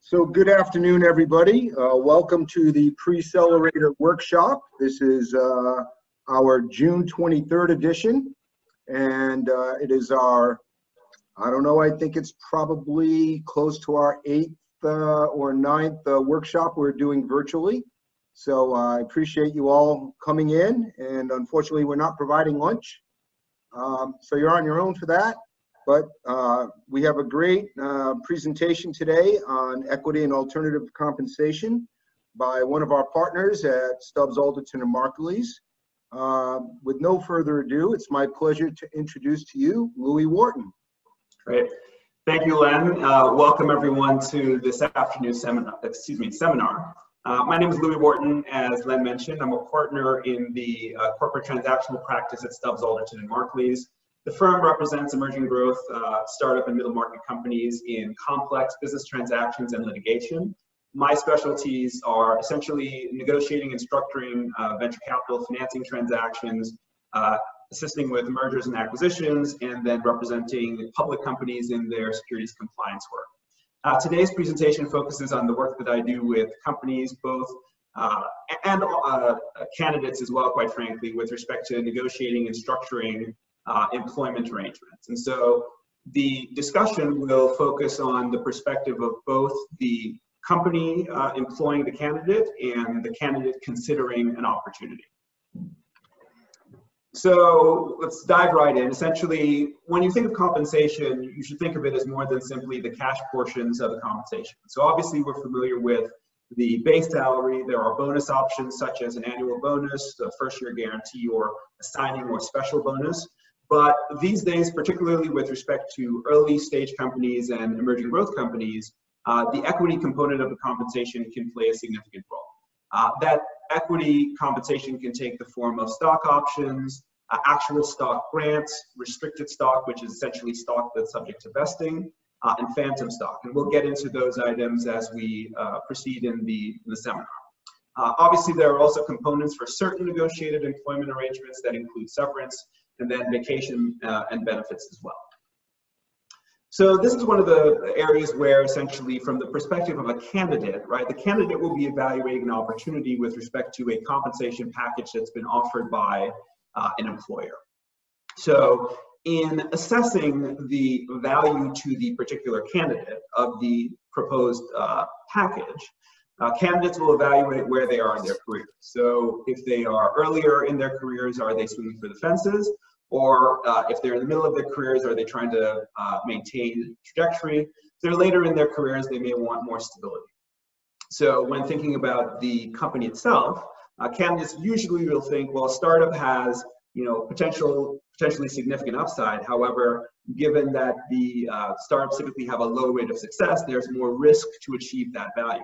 So good afternoon, everybody. Uh, welcome to the Preccelerator Workshop. This is uh, our June 23rd edition, and uh, it is our, I don't know, I think it's probably close to our eighth uh, or ninth uh, workshop we're doing virtually. So uh, I appreciate you all coming in, and unfortunately, we're not providing lunch. Um, so you're on your own for that. But uh, we have a great uh, presentation today on equity and alternative compensation by one of our partners at Stubbs Alderton and Markiles. Uh, with no further ado, it's my pleasure to introduce to you Louis Wharton. Great. Thank you, Len. Uh, welcome everyone to this afternoon seminar, excuse me, seminar. Uh, my name is Louis Wharton. As Len mentioned, I'm a partner in the uh, corporate transactional practice at Stubbs Alderton and Markiles. The firm represents emerging growth uh, startup and middle market companies in complex business transactions and litigation. My specialties are essentially negotiating and structuring uh, venture capital financing transactions, uh, assisting with mergers and acquisitions, and then representing public companies in their securities compliance work. Uh, today's presentation focuses on the work that I do with companies, both uh, and uh, candidates as well, quite frankly, with respect to negotiating and structuring uh, employment arrangements. And so the discussion will focus on the perspective of both the company uh, employing the candidate and the candidate considering an opportunity. So let's dive right in. Essentially, when you think of compensation, you should think of it as more than simply the cash portions of the compensation. So obviously, we're familiar with the base salary. There are bonus options such as an annual bonus, a first year guarantee, or a signing or special bonus. But these days, particularly with respect to early stage companies and emerging growth companies, uh, the equity component of the compensation can play a significant role. Uh, that equity compensation can take the form of stock options, uh, actual stock grants, restricted stock, which is essentially stock that's subject to vesting, uh, and phantom stock. And we'll get into those items as we uh, proceed in the, in the seminar. Uh, obviously, there are also components for certain negotiated employment arrangements that include severance, and then vacation uh, and benefits as well. So this is one of the areas where essentially from the perspective of a candidate, right, the candidate will be evaluating an opportunity with respect to a compensation package that's been offered by uh, an employer. So in assessing the value to the particular candidate of the proposed uh, package, uh, candidates will evaluate where they are in their career. So if they are earlier in their careers, are they swinging for the fences? Or uh, if they're in the middle of their careers, are they trying to uh, maintain trajectory? If they're later in their careers, they may want more stability. So when thinking about the company itself, uh, candidates usually will think, well, a startup has you know potential potentially significant upside. However, given that the uh, startups typically have a low rate of success, there's more risk to achieve that value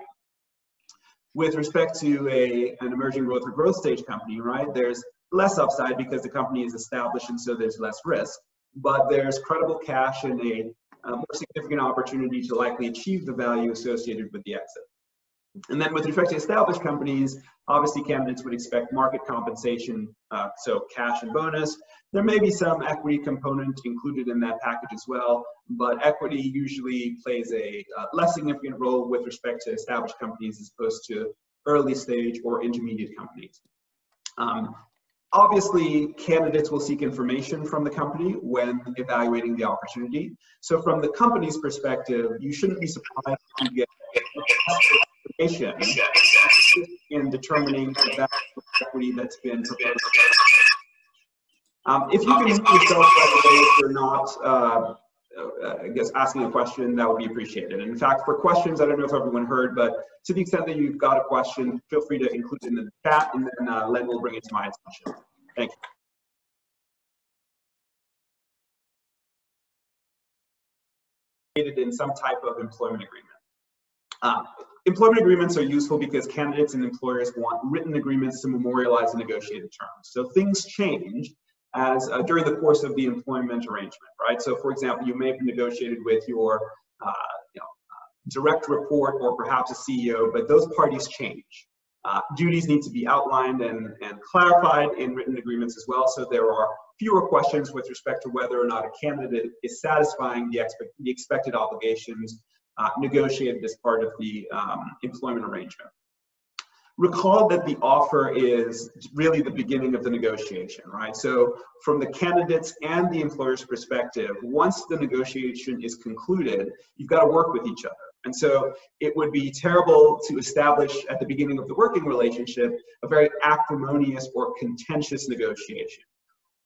with respect to a, an emerging growth or growth stage company, right, there's less upside because the company is established and so there's less risk. But there's credible cash and a, a more significant opportunity to likely achieve the value associated with the exit. And then with respect to established companies, obviously candidates would expect market compensation, uh, so cash and bonus. There may be some equity component included in that package as well, but equity usually plays a uh, less significant role with respect to established companies as opposed to early stage or intermediate companies. Um, Obviously, candidates will seek information from the company when evaluating the opportunity. So from the company's perspective, you shouldn't be surprised to get information in determining the equity that's been proposed. Um, if you can yourself, by the way, if you're not, uh, I guess, asking a question, that would be appreciated. And in fact, for questions, I don't know if everyone heard, but to the extent that you've got a question, feel free to include it in the chat, and then uh, Len will bring it to my attention. Thank you. In some type of employment agreement. Uh, employment agreements are useful because candidates and employers want written agreements to memorialize negotiated terms. So things change as uh, during the course of the employment arrangement, right? So for example, you may have negotiated with your uh, you know, uh, direct report or perhaps a CEO, but those parties change. Uh, duties need to be outlined and, and clarified in written agreements as well. So there are fewer questions with respect to whether or not a candidate is satisfying the, the expected obligations uh, negotiated as part of the um, employment arrangement. Recall that the offer is really the beginning of the negotiation, right? So from the candidate's and the employer's perspective, once the negotiation is concluded, you've got to work with each other. And so it would be terrible to establish at the beginning of the working relationship a very acrimonious or contentious negotiation.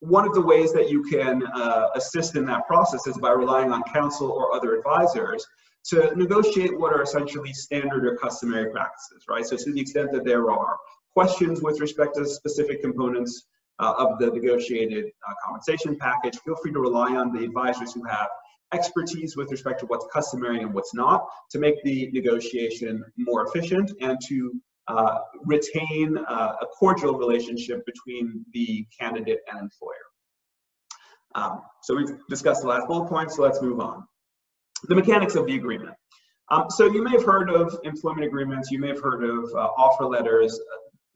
One of the ways that you can uh, assist in that process is by relying on counsel or other advisors to negotiate what are essentially standard or customary practices, right? So to the extent that there are questions with respect to specific components uh, of the negotiated uh, compensation package, feel free to rely on the advisors who have expertise with respect to what's customary and what's not to make the negotiation more efficient and to uh, retain uh, a cordial relationship between the candidate and employer. Um, so we've discussed the last bullet point, so let's move on. The mechanics of the agreement. Um, so you may have heard of employment agreements, you may have heard of uh, offer letters.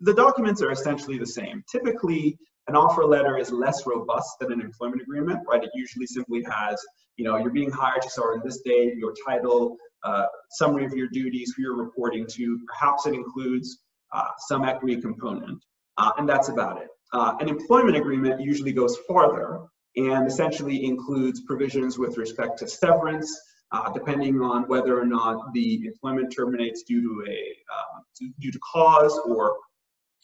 The documents are essentially the same. Typically, an offer letter is less robust than an employment agreement, right? It usually simply has, you know, you're being hired to start on this date, your title, uh, summary of your duties, who you're reporting to. Perhaps it includes uh, some equity component, uh, and that's about it. Uh, an employment agreement usually goes farther and essentially includes provisions with respect to severance, uh, depending on whether or not the employment terminates due to a um, due to cause or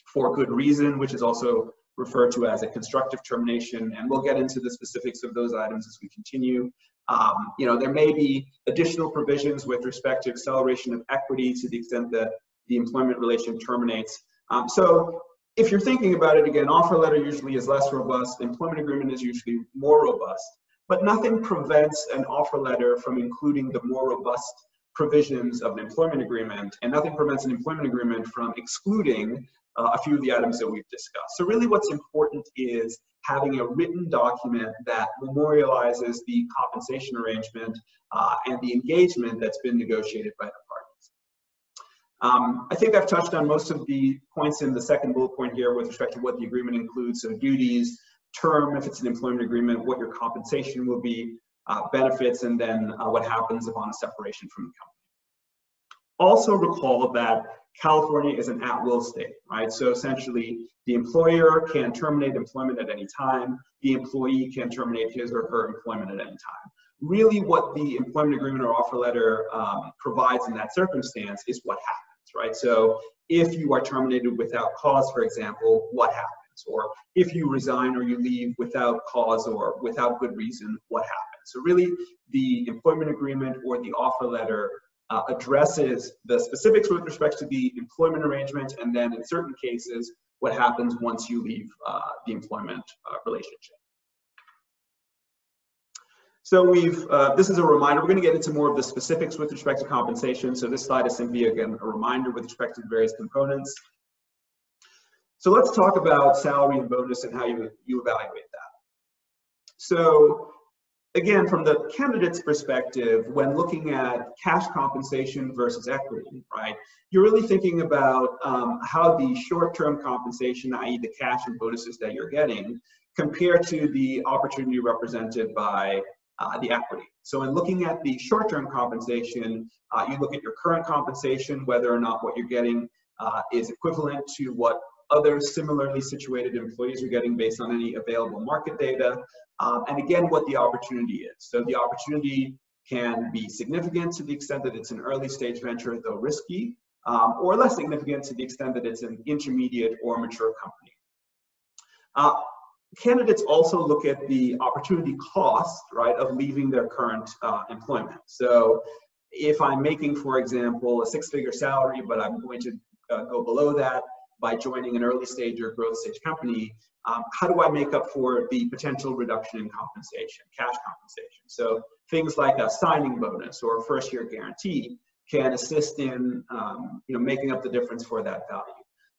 for good reason, which is also referred to as a constructive termination, and we'll get into the specifics of those items as we continue. Um, you know, there may be additional provisions with respect to acceleration of equity to the extent that the employment relation terminates. Um, so if you're thinking about it again, offer letter usually is less robust, employment agreement is usually more robust, but nothing prevents an offer letter from including the more robust provisions of an employment agreement, and nothing prevents an employment agreement from excluding uh, a few of the items that we've discussed. So really what's important is having a written document that memorializes the compensation arrangement uh, and the engagement that's been negotiated by the parties. Um, I think I've touched on most of the points in the second bullet point here with respect to what the agreement includes, so duties, term, if it's an employment agreement, what your compensation will be, uh, benefits, and then uh, what happens upon a separation from the company. Also recall that California is an at-will state, right? So essentially, the employer can terminate employment at any time. The employee can terminate his or her employment at any time. Really, what the employment agreement or offer letter um, provides in that circumstance is what happens, right? So if you are terminated without cause, for example, what happens? Or if you resign or you leave without cause or without good reason, what happens? So really, the employment agreement or the offer letter uh, addresses the specifics with respect to the employment arrangement, and then in certain cases, what happens once you leave uh, the employment uh, relationship. So we've, uh, this is a reminder, we're gonna get into more of the specifics with respect to compensation. So this slide is simply, again, a reminder with respect to the various components. So let's talk about salary and bonus and how you, you evaluate that. So again, from the candidate's perspective, when looking at cash compensation versus equity, right, you're really thinking about um, how the short-term compensation, i.e. the cash and bonuses that you're getting, compare to the opportunity represented by uh, the equity. So in looking at the short-term compensation, uh, you look at your current compensation, whether or not what you're getting uh, is equivalent to what other similarly situated employees are getting based on any available market data. Um, and again, what the opportunity is. So the opportunity can be significant to the extent that it's an early stage venture, though risky, um, or less significant to the extent that it's an intermediate or mature company. Uh, candidates also look at the opportunity cost, right, of leaving their current uh, employment. So if I'm making, for example, a six-figure salary, but I'm going to uh, go below that, by joining an early stage or growth stage company, um, how do I make up for the potential reduction in compensation, cash compensation? So things like a signing bonus or a first year guarantee can assist in um, you know, making up the difference for that value.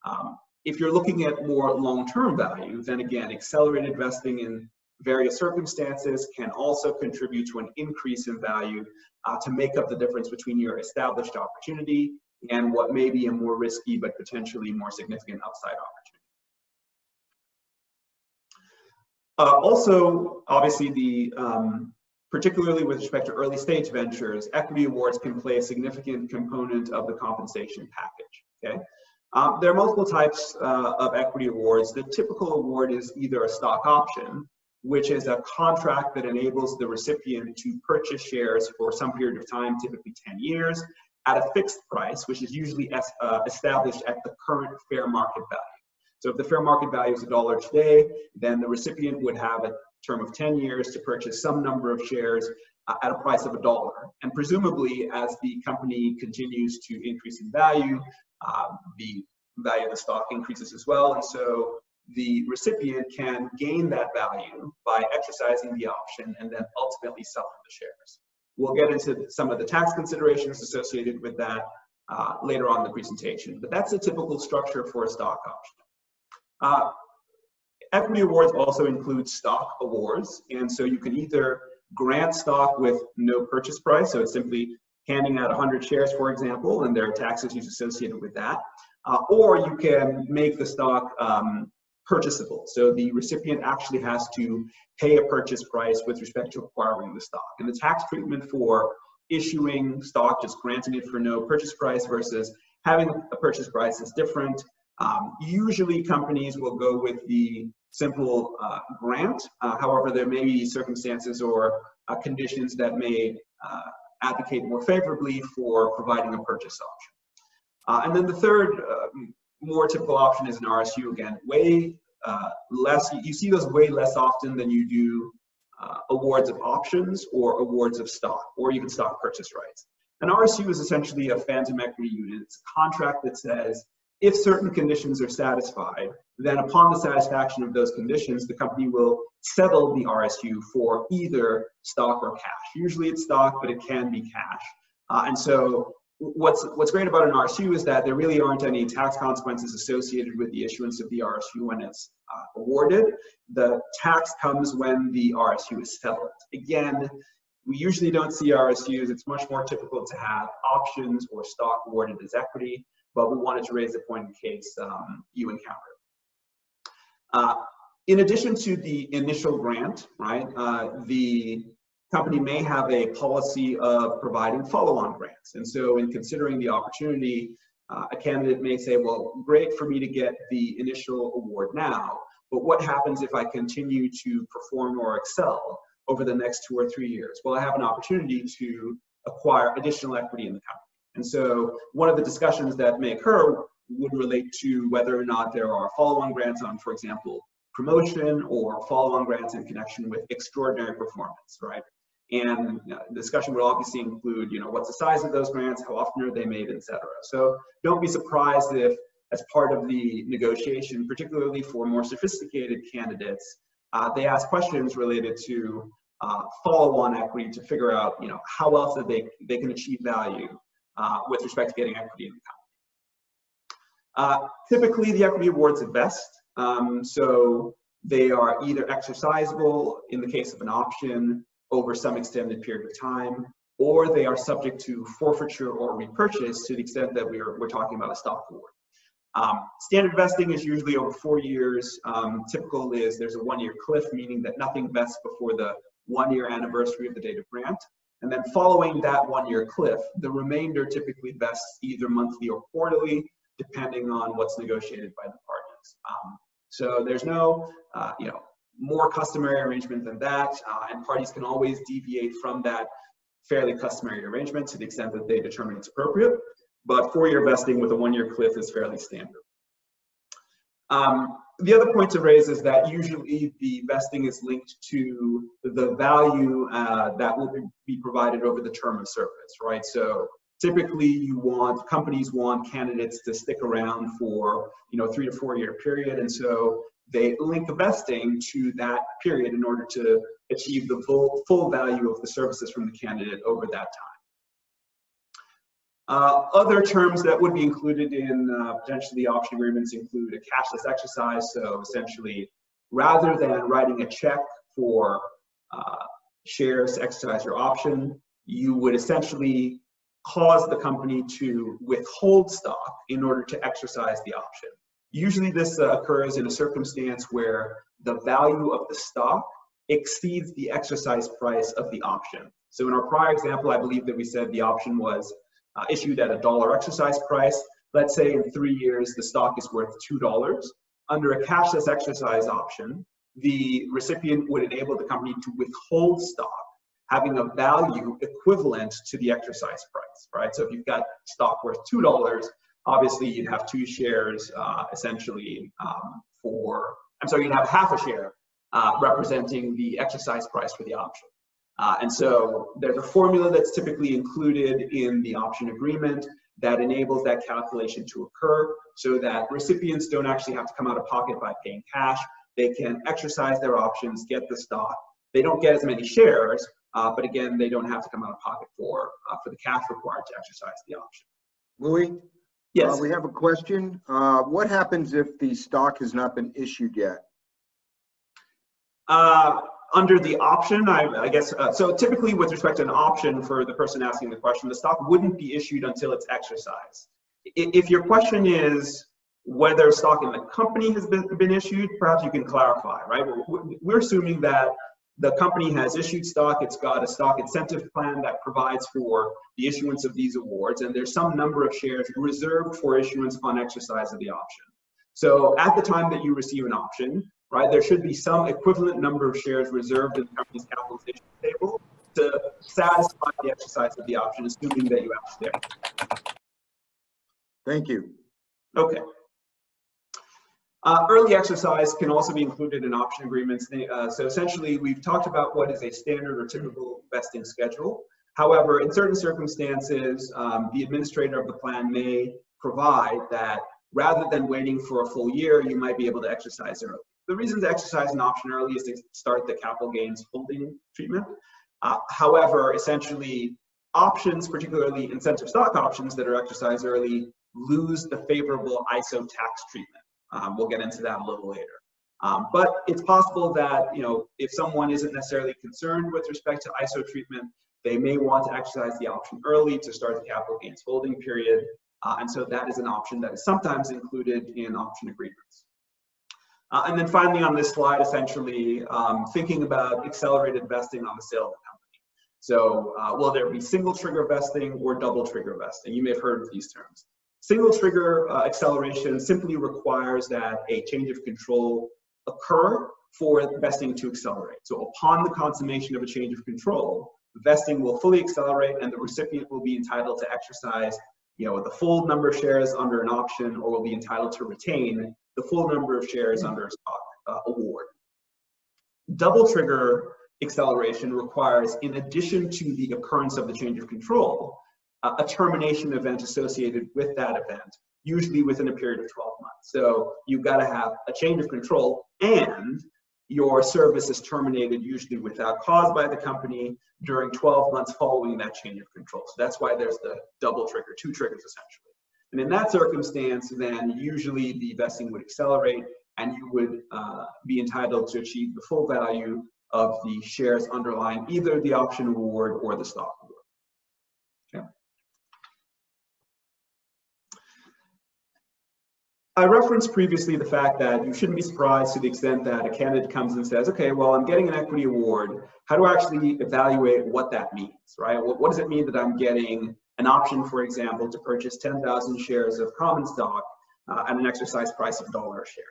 Um, if you're looking at more long-term value, then again, accelerated vesting in various circumstances can also contribute to an increase in value uh, to make up the difference between your established opportunity and what may be a more risky but potentially more significant upside opportunity. Uh, also, obviously, the um, particularly with respect to early stage ventures, equity awards can play a significant component of the compensation package. Okay, um, there are multiple types uh, of equity awards. The typical award is either a stock option, which is a contract that enables the recipient to purchase shares for some period of time, typically 10 years, at a fixed price, which is usually es uh, established at the current fair market value. So if the fair market value is a dollar today, then the recipient would have a term of 10 years to purchase some number of shares uh, at a price of a dollar. And presumably, as the company continues to increase in value, uh, the value of the stock increases as well. And so the recipient can gain that value by exercising the option and then ultimately selling the shares. We'll get into some of the tax considerations associated with that uh, later on in the presentation, but that's a typical structure for a stock option. Uh, equity awards also include stock awards, and so you can either grant stock with no purchase price, so it's simply handing out 100 shares, for example, and there are tax issues associated with that, uh, or you can make the stock um, purchasable. So the recipient actually has to pay a purchase price with respect to acquiring the stock. And the tax treatment for issuing stock, just granting it for no purchase price versus having a purchase price is different. Um, usually companies will go with the simple uh, grant. Uh, however, there may be circumstances or uh, conditions that may uh, advocate more favorably for providing a purchase option. Uh, and then the third uh, more typical option is an RSU again, way less, you see those way less often than you do awards of options or awards of stock or even stock purchase rights. An RSU is essentially a phantom equity unit. It's a contract that says if certain conditions are satisfied, then upon the satisfaction of those conditions, the company will settle the RSU for either stock or cash. Usually it's stock, but it can be cash. Uh, and so what's what's great about an RSU is that there really aren't any tax consequences associated with the issuance of the RSU when it's uh, awarded. The tax comes when the RSU is settled. Again, we usually don't see RSUs. It's much more typical to have options or stock awarded as equity but we wanted to raise the point in case um, you encounter. Uh, in addition to the initial grant, right, uh, the company may have a policy of providing follow-on grants. And so in considering the opportunity, uh, a candidate may say, well, great for me to get the initial award now, but what happens if I continue to perform or excel over the next two or three years? Well, I have an opportunity to acquire additional equity in the company. And so one of the discussions that may occur would relate to whether or not there are follow-on grants on, for example, promotion or follow-on grants in connection with extraordinary performance, right? And discussion would obviously include, you know, what's the size of those grants, how often are they made, et cetera. So don't be surprised if, as part of the negotiation, particularly for more sophisticated candidates, uh, they ask questions related to uh, follow-on equity to figure out, you know, how else that they, they can achieve value uh, with respect to getting equity in the company. Uh, typically, the equity awards vest, um, so they are either exercisable in the case of an option over some extended period of time, or they are subject to forfeiture or repurchase to the extent that we're, we're talking about a stock award. Um, standard vesting is usually over four years. Um, typical is there's a one-year cliff, meaning that nothing vests before the one-year anniversary of the date of grant. And then following that one year cliff, the remainder typically vests either monthly or quarterly, depending on what's negotiated by the parties. Um, so there's no, uh, you know, more customary arrangement than that, uh, and parties can always deviate from that fairly customary arrangement to the extent that they determine it's appropriate. But four-year vesting with a one-year cliff is fairly standard. Um, the other point to raise is that usually the vesting is linked to the value uh, that will be provided over the term of service, right? So typically you want, companies want candidates to stick around for, you know, three to four year period. And so they link vesting to that period in order to achieve the full, full value of the services from the candidate over that time. Uh, other terms that would be included in uh, potentially the option agreements include a cashless exercise. So essentially, rather than writing a check for uh, shares to exercise your option, you would essentially cause the company to withhold stock in order to exercise the option. Usually this uh, occurs in a circumstance where the value of the stock exceeds the exercise price of the option. So in our prior example, I believe that we said the option was uh, issued at a dollar exercise price. Let's say in three years, the stock is worth $2. Under a cashless exercise option, the recipient would enable the company to withhold stock having a value equivalent to the exercise price, right? So if you've got stock worth $2, obviously you'd have two shares uh, essentially um, for, I'm sorry, you'd have half a share uh, representing the exercise price for the option. Uh, and so there's a formula that's typically included in the option agreement that enables that calculation to occur so that recipients don't actually have to come out of pocket by paying cash. They can exercise their options, get the stock. They don't get as many shares, uh, but again, they don't have to come out of pocket for, uh, for the cash required to exercise the option. Louis? Yes. Uh, we have a question. Uh, what happens if the stock has not been issued yet? Uh, under the option, I, I guess, uh, so typically with respect to an option for the person asking the question, the stock wouldn't be issued until it's exercised. If your question is whether stock in the company has been, been issued, perhaps you can clarify, right? We're assuming that the company has issued stock, it's got a stock incentive plan that provides for the issuance of these awards, and there's some number of shares reserved for issuance upon exercise of the option. So at the time that you receive an option, right, there should be some equivalent number of shares reserved in the company's capitalization table to satisfy the exercise of the option, assuming that you actually Thank you. Okay. Uh, early exercise can also be included in option agreements. Uh, so essentially, we've talked about what is a standard or typical vesting schedule. However, in certain circumstances, um, the administrator of the plan may provide that rather than waiting for a full year, you might be able to exercise early. The reason to exercise an option early is to start the capital gains holding treatment. Uh, however, essentially, options, particularly incentive stock options that are exercised early, lose the favorable ISO tax treatment. Um, we'll get into that a little later. Um, but it's possible that, you know, if someone isn't necessarily concerned with respect to ISO treatment, they may want to exercise the option early to start the capital gains holding period. Uh, and so that is an option that is sometimes included in option agreements. Uh, and then finally on this slide, essentially um, thinking about accelerated vesting on the sale of the company. So uh, will there be single trigger vesting or double trigger vesting? You may have heard these terms. Single trigger uh, acceleration simply requires that a change of control occur for vesting to accelerate. So upon the consummation of a change of control, vesting will fully accelerate and the recipient will be entitled to exercise you know, the full number of shares under an option or will be entitled to retain the full number of shares under a stock uh, award. Double trigger acceleration requires, in addition to the occurrence of the change of control, a termination event associated with that event, usually within a period of 12 months. So you've got to have a change of control and your service is terminated usually without cause by the company during 12 months following that change of control. So that's why there's the double trigger, two triggers essentially. And in that circumstance, then usually the vesting would accelerate and you would uh, be entitled to achieve the full value of the shares underlying either the option award or the stock award. I referenced previously the fact that you shouldn't be surprised to the extent that a candidate comes and says, okay, well, I'm getting an equity award. How do I actually evaluate what that means, right? What, what does it mean that I'm getting an option, for example, to purchase 10,000 shares of common stock uh, at an exercise price of dollar a share?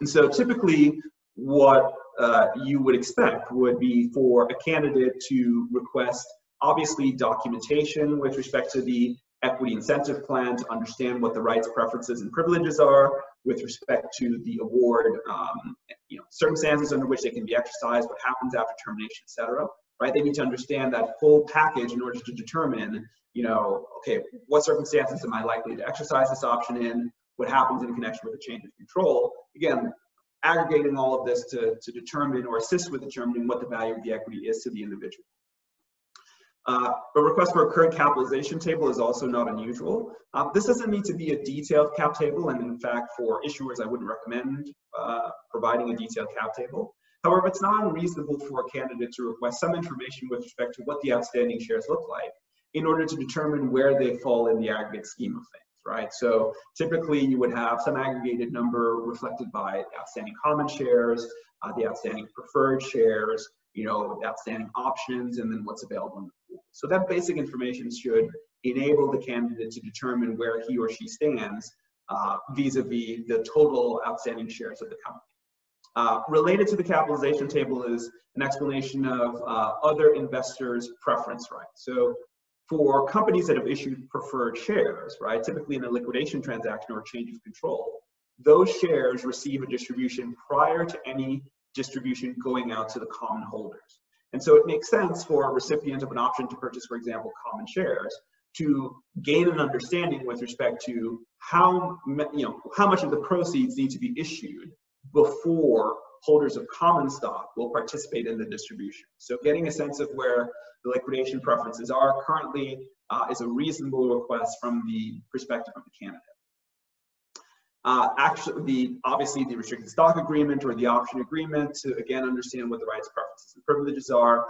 And so typically what uh, you would expect would be for a candidate to request obviously documentation with respect to the equity incentive plan to understand what the rights, preferences, and privileges are with respect to the award, um, you know, circumstances under which they can be exercised, what happens after termination, et cetera. Right? They need to understand that full package in order to determine, you know, okay, what circumstances am I likely to exercise this option in? What happens in connection with a change of control? Again, aggregating all of this to, to determine or assist with determining what the value of the equity is to the individual. Uh, a request for a current capitalization table is also not unusual. Uh, this doesn't need to be a detailed cap table, and in fact, for issuers, I wouldn't recommend uh, providing a detailed cap table. However, it's not unreasonable for a candidate to request some information with respect to what the outstanding shares look like in order to determine where they fall in the aggregate scheme of things, right? So typically you would have some aggregated number reflected by outstanding common shares, uh, the outstanding preferred shares, you know, outstanding options, and then what's available in the. So that basic information should enable the candidate to determine where he or she stands uh, vis-a-vis the total outstanding shares of the company. Uh, related to the capitalization table is an explanation of uh, other investors' preference rights. So for companies that have issued preferred shares, right, typically in a liquidation transaction or change of control, those shares receive a distribution prior to any distribution going out to the common holders. And so it makes sense for a recipient of an option to purchase, for example, common shares to gain an understanding with respect to how, you know, how much of the proceeds need to be issued before holders of common stock will participate in the distribution. So getting a sense of where the liquidation preferences are currently uh, is a reasonable request from the perspective of the candidate. Uh, actually, the obviously the restricted stock agreement or the option agreement to again understand what the rights, preferences, and privileges are.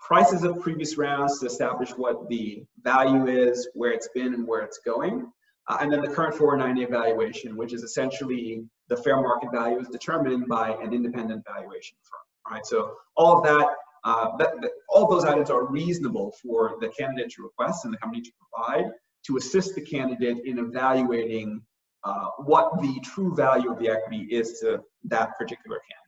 Prices of previous rounds to establish what the value is, where it's been, and where it's going. Uh, and then the current 490 evaluation, which is essentially the fair market value is determined by an independent valuation firm. Right. So all of that, uh, that, that, all those items are reasonable for the candidate to request and the company to provide to assist the candidate in evaluating uh, what the true value of the equity is to that particular candidate.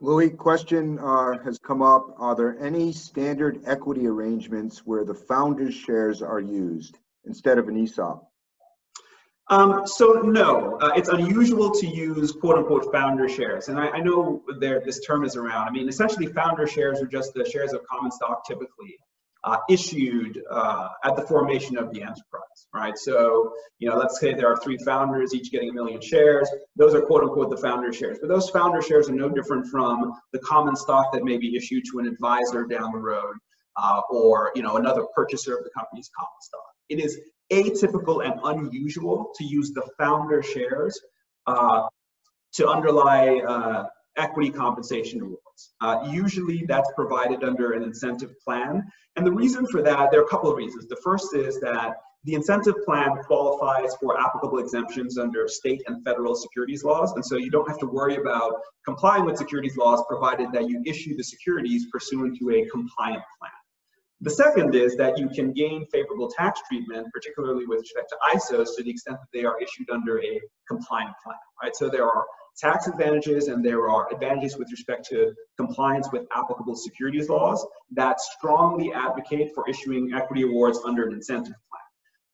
Louis, question uh, has come up. Are there any standard equity arrangements where the founder's shares are used instead of an ESOP? Um, so no, uh, it's unusual to use quote unquote founder shares. And I, I know there, this term is around. I mean, essentially founder shares are just the shares of common stock typically uh, issued uh, at the formation of the enterprise, right? So, you know, let's say there are three founders, each getting a million shares. Those are quote unquote the founder shares. But those founder shares are no different from the common stock that may be issued to an advisor down the road uh, or, you know, another purchaser of the company's common stock. It is atypical and unusual to use the founder shares uh, to underlie uh, equity compensation awards. Uh, usually that's provided under an incentive plan. And the reason for that, there are a couple of reasons. The first is that the incentive plan qualifies for applicable exemptions under state and federal securities laws. And so you don't have to worry about complying with securities laws provided that you issue the securities pursuant to a compliant plan. The second is that you can gain favorable tax treatment, particularly with respect to ISOs, to the extent that they are issued under a compliant plan, right? So there are tax advantages and there are advantages with respect to compliance with applicable securities laws that strongly advocate for issuing equity awards under an incentive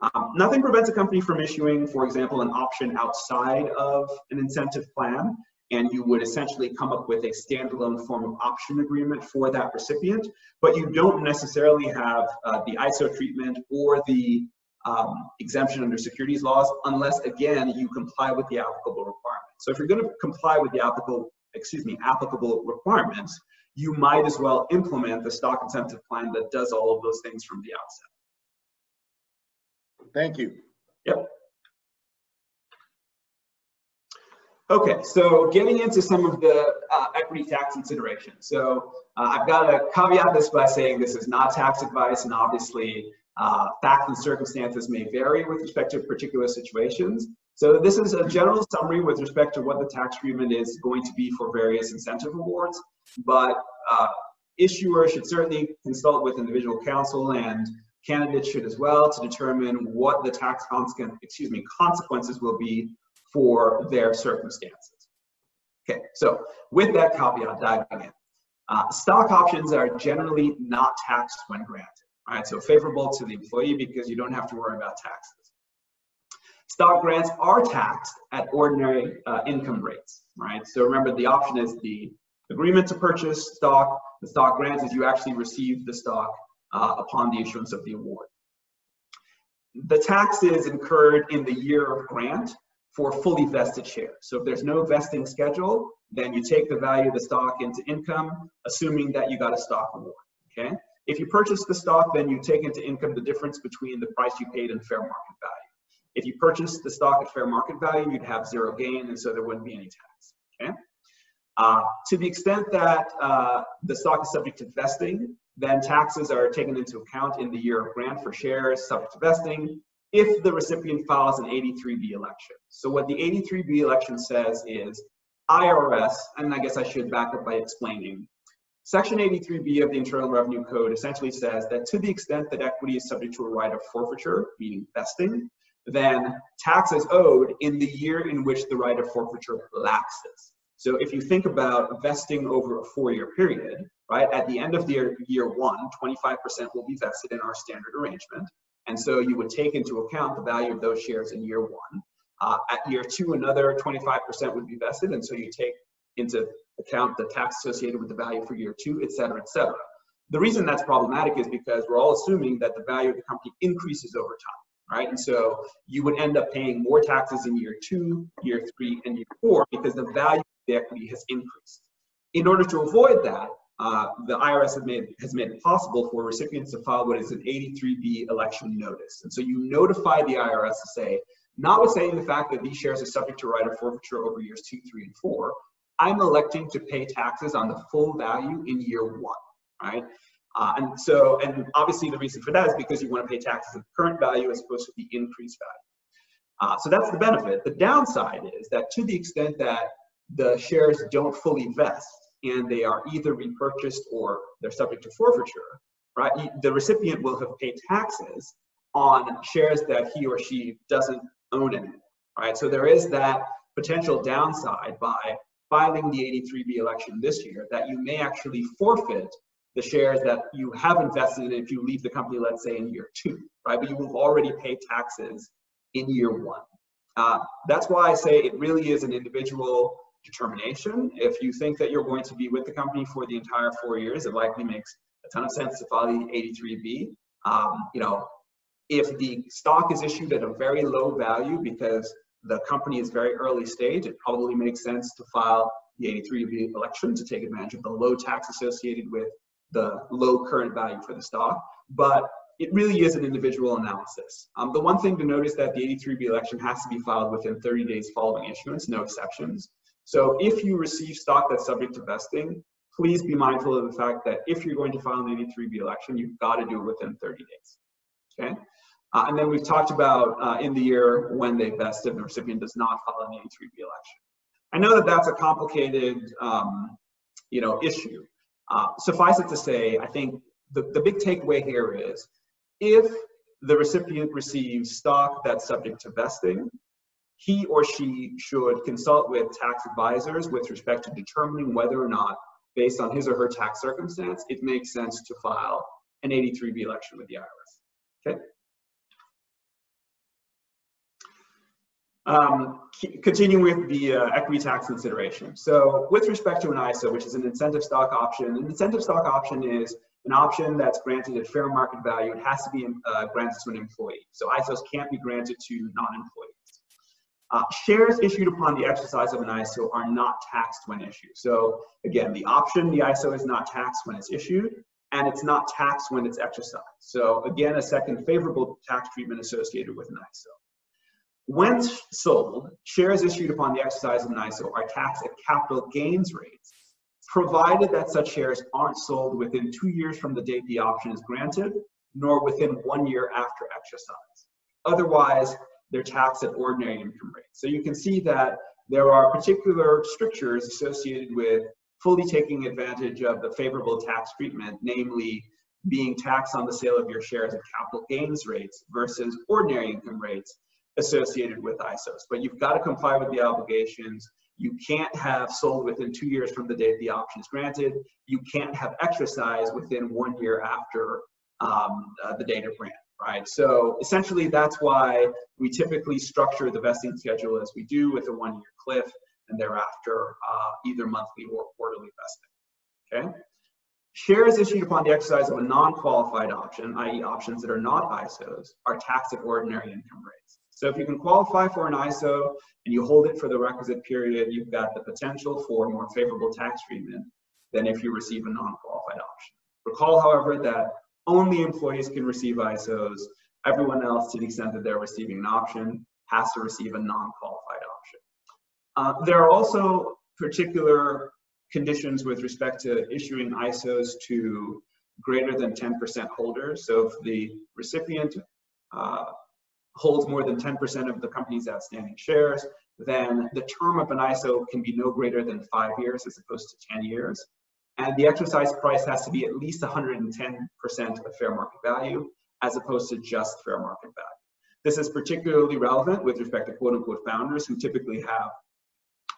plan. Um, nothing prevents a company from issuing, for example, an option outside of an incentive plan, and you would essentially come up with a standalone form of option agreement for that recipient, but you don't necessarily have uh, the ISO treatment or the um, exemption under securities laws unless, again, you comply with the applicable requirements. So if you're going to comply with the applicable, excuse me, applicable requirements, you might as well implement the stock incentive plan that does all of those things from the outset. Thank you. Yep. Okay, so getting into some of the uh, equity tax considerations. So uh, I've got to caveat this by saying this is not tax advice, and obviously uh, facts and circumstances may vary with respect to particular situations. So this is a general summary with respect to what the tax treatment is going to be for various incentive awards, but uh, issuers should certainly consult with individual counsel and candidates should as well to determine what the tax excuse me, consequences will be for their circumstances. Okay, so with that caveat diving in, uh, stock options are generally not taxed when granted. All right, so favorable to the employee because you don't have to worry about taxes. Stock grants are taxed at ordinary uh, income rates, right? So remember the option is the agreement to purchase stock. The stock grant is you actually receive the stock uh, upon the issuance of the award. The tax is incurred in the year of grant for fully vested shares. So if there's no vesting schedule, then you take the value of the stock into income, assuming that you got a stock award, okay? If you purchase the stock, then you take into income the difference between the price you paid and fair market value. If you purchased the stock at fair market value, you'd have zero gain, and so there wouldn't be any tax, okay? Uh, to the extent that uh, the stock is subject to vesting, then taxes are taken into account in the year of grant for shares subject to vesting, if the recipient files an 83B election. So what the 83B election says is IRS, and I guess I should back up by explaining. Section 83B of the Internal Revenue Code essentially says that to the extent that equity is subject to a right of forfeiture, meaning vesting, then taxes owed in the year in which the right of forfeiture lapses. So if you think about vesting over a four-year period, right, at the end of the year, year one, 25% will be vested in our standard arrangement. And so you would take into account the value of those shares in year one. Uh, at year two, another 25% would be vested. And so you take into account the tax associated with the value for year two, et cetera, et cetera. The reason that's problematic is because we're all assuming that the value of the company increases over time, right? And so you would end up paying more taxes in year two, year three, and year four because the value of the equity has increased. In order to avoid that, uh, the IRS has made, has made it possible for recipients to file what is an 83B election notice. And so you notify the IRS to say, notwithstanding the fact that these shares are subject to right of forfeiture over years two, three, and four, I'm electing to pay taxes on the full value in year one, right? Uh, and so, and obviously the reason for that is because you want to pay taxes at the current value as opposed to the increased value. Uh, so that's the benefit. The downside is that to the extent that the shares don't fully vest and they are either repurchased or they're subject to forfeiture, right? The recipient will have paid taxes on shares that he or she doesn't own anymore, right? So there is that potential downside by filing the 83B election this year that you may actually forfeit the shares that you have invested in if you leave the company, let's say in year two, right? But you will already pay taxes in year one. Uh, that's why I say it really is an individual determination. If you think that you're going to be with the company for the entire four years, it likely makes a ton of sense to file the 83B. Um, you know, if the stock is issued at a very low value because the company is very early stage, it probably makes sense to file the 83B election to take advantage of the low tax associated with the low current value for the stock. But it really is an individual analysis. Um, the one thing to note is that the 83B election has to be filed within 30 days following issuance, no exceptions. So if you receive stock that's subject to vesting, please be mindful of the fact that if you're going to file an 83B election, you've got to do it within 30 days. Okay? Uh, and then we've talked about uh, in the year when they vested, the recipient does not file an 83B election. I know that that's a complicated, um, you know, issue. Uh, suffice it to say, I think the, the big takeaway here is if the recipient receives stock that's subject to vesting, he or she should consult with tax advisors with respect to determining whether or not, based on his or her tax circumstance, it makes sense to file an 83B election with the IRS. Okay. Um, continuing with the uh, equity tax consideration. So with respect to an ISO, which is an incentive stock option, an incentive stock option is an option that's granted at fair market value. It has to be uh, granted to an employee. So ISOs can't be granted to non-employees. Uh, shares issued upon the exercise of an ISO are not taxed when issued. So again, the option, the ISO is not taxed when it's issued, and it's not taxed when it's exercised. So again, a second favorable tax treatment associated with an ISO. When sold, shares issued upon the exercise of an ISO are taxed at capital gains rates, provided that such shares aren't sold within two years from the date the option is granted, nor within one year after exercise. Otherwise, they're taxed at ordinary income rates. So you can see that there are particular strictures associated with fully taking advantage of the favorable tax treatment, namely being taxed on the sale of your shares at capital gains rates versus ordinary income rates associated with ISOs. But you've got to comply with the obligations. You can't have sold within two years from the date the option is granted. You can't have exercised within one year after um, uh, the date of grant right? So essentially that's why we typically structure the vesting schedule as we do with a one-year cliff and thereafter uh, either monthly or quarterly vesting, okay? Shares issued upon the exercise of a non-qualified option, i.e. options that are not ISOs, are taxed at ordinary income rates. So if you can qualify for an ISO and you hold it for the requisite period, you've got the potential for more favorable tax treatment than if you receive a non-qualified option. Recall, however, that only employees can receive ISOs. Everyone else, to the extent that they're receiving an option, has to receive a non-qualified option. Uh, there are also particular conditions with respect to issuing ISOs to greater than 10% holders. So if the recipient uh, holds more than 10% of the company's outstanding shares, then the term of an ISO can be no greater than five years as opposed to 10 years. And the exercise price has to be at least 110% of fair market value as opposed to just fair market value. This is particularly relevant with respect to quote unquote founders who typically have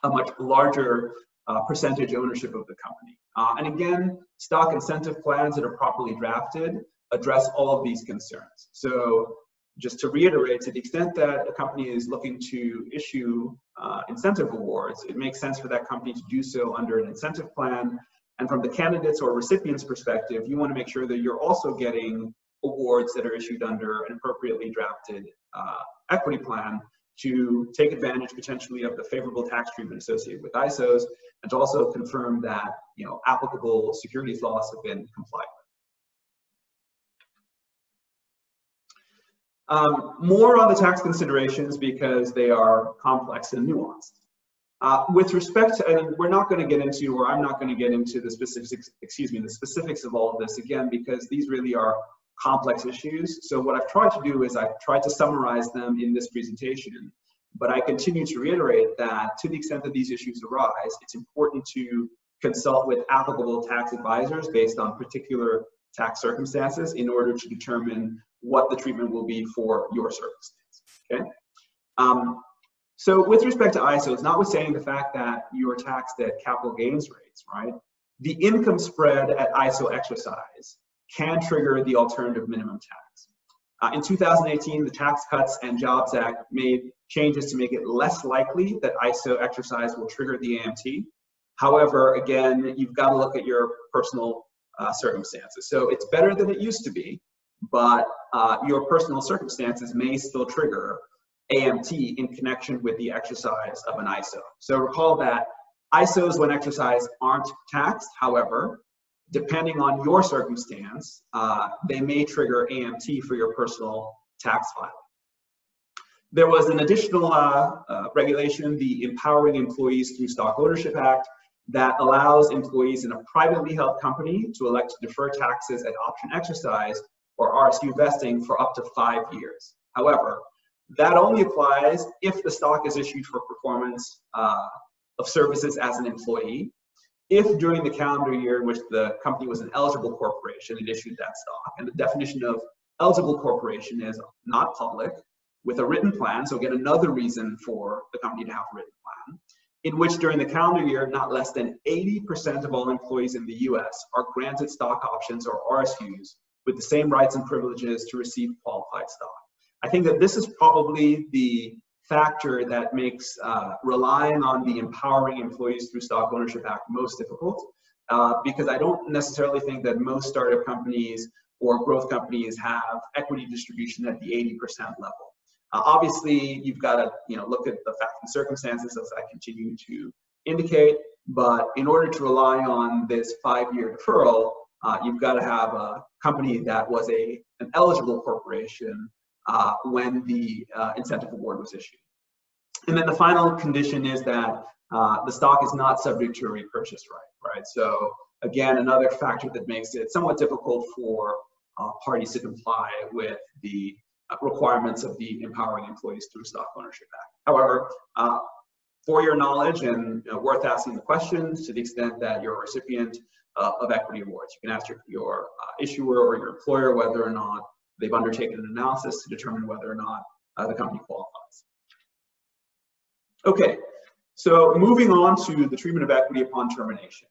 a much larger uh, percentage ownership of the company. Uh, and again, stock incentive plans that are properly drafted address all of these concerns. So just to reiterate, to the extent that a company is looking to issue uh, incentive awards, it makes sense for that company to do so under an incentive plan. And from the candidates or recipients perspective, you want to make sure that you're also getting awards that are issued under an appropriately drafted uh, equity plan to take advantage potentially of the favorable tax treatment associated with ISOs and to also confirm that you know applicable securities laws have been complied with. Um, more on the tax considerations because they are complex and nuanced. Uh, with respect to, and we're not going to get into, or I'm not going to get into the specifics, excuse me, the specifics of all of this again, because these really are complex issues. So what I've tried to do is I've tried to summarize them in this presentation, but I continue to reiterate that to the extent that these issues arise, it's important to consult with applicable tax advisors based on particular tax circumstances in order to determine what the treatment will be for your circumstance, okay? Um, so with respect to ISOs, notwithstanding the fact that you are taxed at capital gains rates, right? The income spread at ISO exercise can trigger the alternative minimum tax. Uh, in 2018, the Tax Cuts and Jobs Act made changes to make it less likely that ISO exercise will trigger the AMT. However, again, you've got to look at your personal uh, circumstances. So it's better than it used to be, but uh, your personal circumstances may still trigger AMT in connection with the exercise of an ISO. So recall that ISOs when exercised aren't taxed. However, depending on your circumstance, uh, they may trigger AMT for your personal tax filing. There was an additional uh, uh, regulation, the Empowering Employees Through Stock Ownership Act, that allows employees in a privately held company to elect to defer taxes at option exercise or RSU vesting for up to five years. However, that only applies if the stock is issued for performance uh, of services as an employee if during the calendar year in which the company was an eligible corporation, it issued that stock. And the definition of eligible corporation is not public with a written plan. So again, another reason for the company to have a written plan in which during the calendar year, not less than 80% of all employees in the US are granted stock options or RSUs with the same rights and privileges to receive qualified stock. I think that this is probably the factor that makes uh, relying on the Empowering Employees Through Stock Ownership Act most difficult uh, because I don't necessarily think that most startup companies or growth companies have equity distribution at the 80% level. Uh, obviously, you've got to you know look at the facts and circumstances as I continue to indicate, but in order to rely on this five-year deferral, uh, you've got to have a company that was a an eligible corporation uh, when the uh, incentive award was issued. And then the final condition is that uh, the stock is not subject to a repurchase right, right? So again, another factor that makes it somewhat difficult for uh, parties to comply with the uh, requirements of the Empowering Employees Through Stock Ownership Act. However, uh, for your knowledge and you know, worth asking the questions to the extent that you're a recipient uh, of equity awards. You can ask your, your uh, issuer or your employer whether or not they've undertaken an analysis to determine whether or not uh, the company qualifies. Okay, so moving on to the treatment of equity upon termination.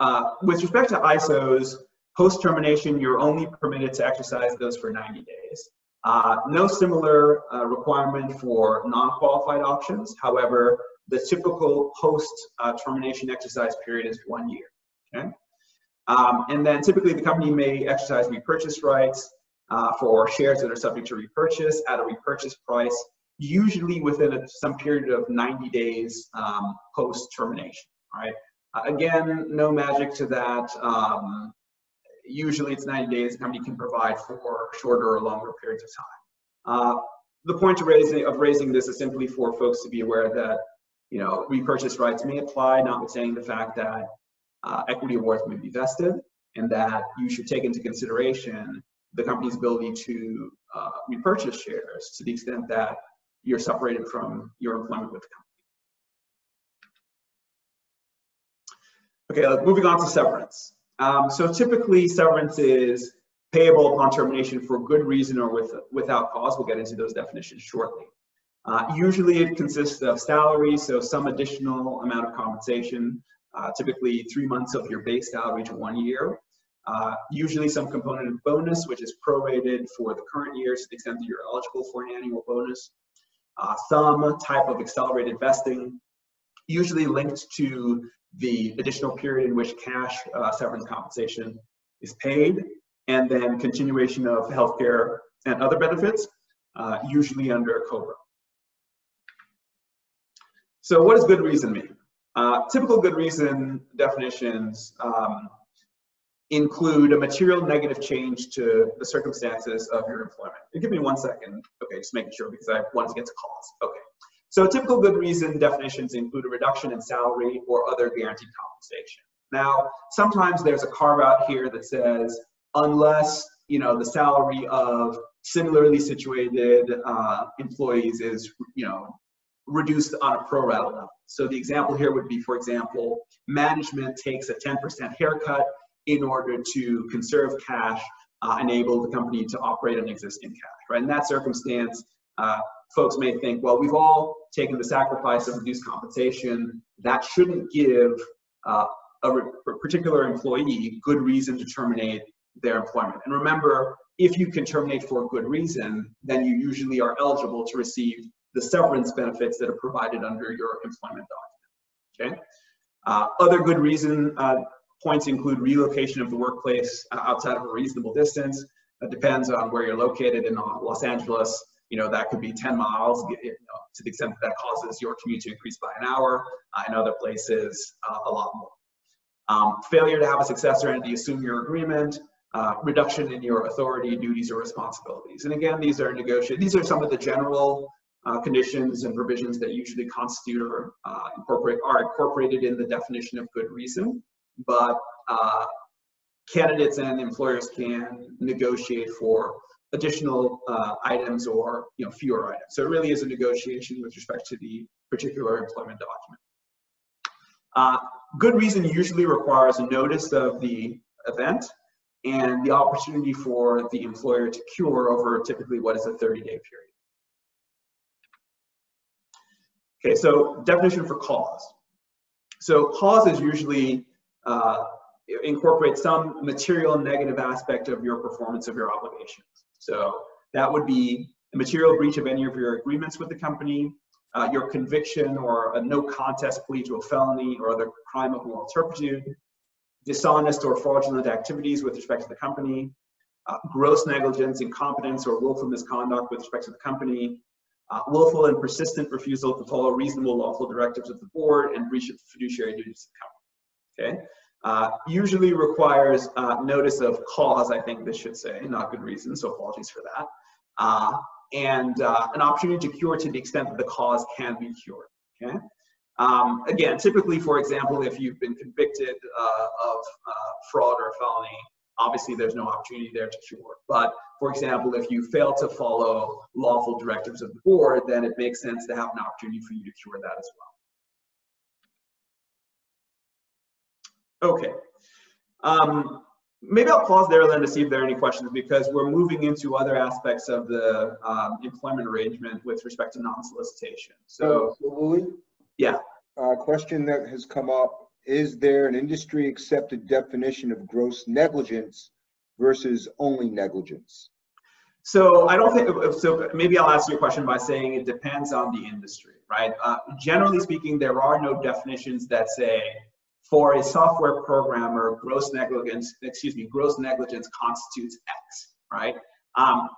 Uh, with respect to ISOs, post-termination, you're only permitted to exercise those for 90 days. Uh, no similar uh, requirement for non-qualified options. However, the typical post-termination exercise period is one year. Okay? Um, and then typically the company may exercise repurchase rights uh, for shares that are subject to repurchase at a repurchase price usually within a, some period of 90 days um, post termination, right? Uh, again, no magic to that. Um, usually it's 90 days, the company can provide for shorter or longer periods of time. Uh, the point of raising, of raising this is simply for folks to be aware that you know, repurchase rights may apply, notwithstanding the fact that uh, equity awards may be vested, and that you should take into consideration the company's ability to uh, repurchase shares to the extent that you're separated from your employment with the company. Okay, moving on to severance. Um, so typically severance is payable upon termination for good reason or with, without cause. We'll get into those definitions shortly. Uh, usually it consists of salary, so some additional amount of compensation, uh, typically three months of your base salary to one year. Uh, usually some component of bonus, which is prorated for the current year to the extent that you're eligible for an annual bonus. Uh, some type of accelerated vesting, usually linked to the additional period in which cash uh, severance compensation is paid, and then continuation of healthcare and other benefits, uh, usually under COBRA. So what does good reason mean? Uh, typical good reason definitions um, include a material negative change to the circumstances of your employment. And give me one second. Okay, just making sure because I wanted to get to cause. Okay. So typical good reason definitions include a reduction in salary or other guaranteed compensation. Now, sometimes there's a carve out here that says unless you know the salary of similarly situated uh, employees is you know reduced on a pro rata level. So the example here would be, for example, management takes a 10% haircut in order to conserve cash, uh, enable the company to operate on existing cash, right? In that circumstance, uh, folks may think, well, we've all taken the sacrifice of reduced compensation. That shouldn't give uh, a, a particular employee good reason to terminate their employment. And remember, if you can terminate for a good reason, then you usually are eligible to receive the severance benefits that are provided under your employment document. Okay. Uh, other good reason uh, points include relocation of the workplace uh, outside of a reasonable distance. That depends on where you're located in uh, Los Angeles. You know, that could be 10 miles you know, to the extent that, that causes your commute to increase by an hour. Uh, in other places, uh, a lot more. Um, failure to have a successor entity assume your agreement, uh, reduction in your authority, duties, or responsibilities. And again, these are negotiated. These are some of the general uh, conditions and provisions that usually constitute or uh, incorporate are incorporated in the definition of good reason but uh, candidates and employers can negotiate for additional uh, items or you know fewer items. So it really is a negotiation with respect to the particular employment document. Uh, good reason usually requires a notice of the event and the opportunity for the employer to cure over typically what is a 30-day period. Okay, so definition for cause. So cause is usually uh, incorporate some material negative aspect of your performance of your obligations. So that would be a material breach of any of your agreements with the company, uh, your conviction or a no contest plea to a felony or other crime of moral turpitude, dishonest or fraudulent activities with respect to the company, uh, gross negligence, incompetence, or willful misconduct with respect to the company, uh, willful and persistent refusal to follow reasonable lawful directives of the board, and breach of fiduciary duties of the company okay? Uh, usually requires uh, notice of cause, I think this should say, not good reason, so apologies for that. Uh, and uh, an opportunity to cure to the extent that the cause can be cured, okay? Um, again, typically, for example, if you've been convicted uh, of fraud or felony, obviously there's no opportunity there to cure. But for example, if you fail to follow lawful directives of the board, then it makes sense to have an opportunity for you to cure that as well. Okay. Um, maybe I'll pause there then to see if there are any questions because we're moving into other aspects of the um, employment arrangement with respect to non-solicitation. So, yeah. A question that has come up, is there an industry accepted definition of gross negligence versus only negligence? So I don't think, so maybe I'll answer your question by saying it depends on the industry, right? Uh, generally speaking, there are no definitions that say for a software programmer, gross negligence, excuse me, gross negligence constitutes X, right? Um,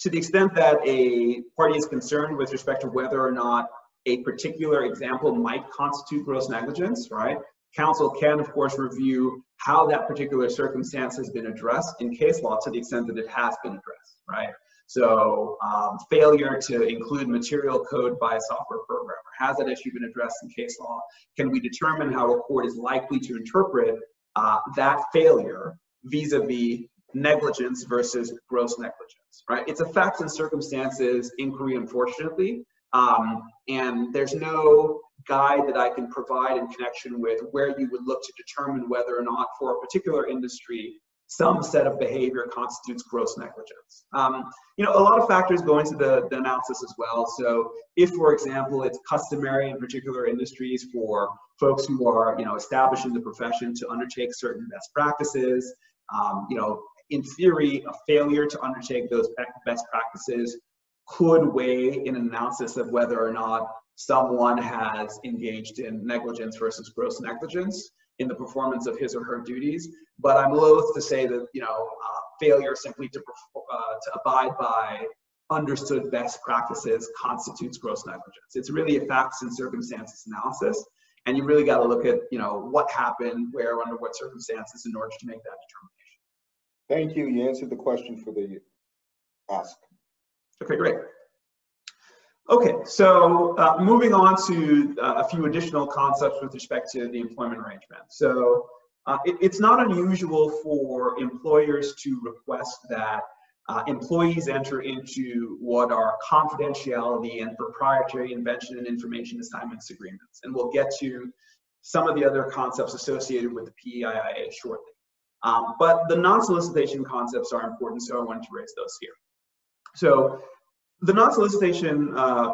to the extent that a party is concerned with respect to whether or not a particular example might constitute gross negligence, right? Counsel can, of course, review how that particular circumstance has been addressed in case law to the extent that it has been addressed, right? So um, failure to include material code by a software programmer. Has that issue been addressed in case law? Can we determine how a court is likely to interpret uh, that failure vis-a-vis negligence versus gross negligence, right? It's a facts and circumstances inquiry, unfortunately, um, and there's no guide that I can provide in connection with where you would look to determine whether or not for a particular industry some set of behavior constitutes gross negligence. Um, you know, a lot of factors go into the, the analysis as well. So if, for example, it's customary in particular industries for folks who are, you know, established in the profession to undertake certain best practices, um, you know, in theory, a failure to undertake those best practices could weigh in an analysis of whether or not someone has engaged in negligence versus gross negligence in the performance of his or her duties. But I'm loath to say that you know uh, failure simply to uh, to abide by understood best practices constitutes gross negligence. It's really a facts and circumstances analysis, and you really got to look at you know what happened, where, under what circumstances, in order to make that determination. Thank you. You answered the question for the ask. Okay, great. Okay, so uh, moving on to uh, a few additional concepts with respect to the employment arrangement. So uh, it, it's not unusual for employers to request that uh, employees enter into what are confidentiality and proprietary invention and information assignments agreements. And we'll get to some of the other concepts associated with the PIIA shortly. Um, but the non-solicitation concepts are important, so I wanted to raise those here. So the non-solicitation uh,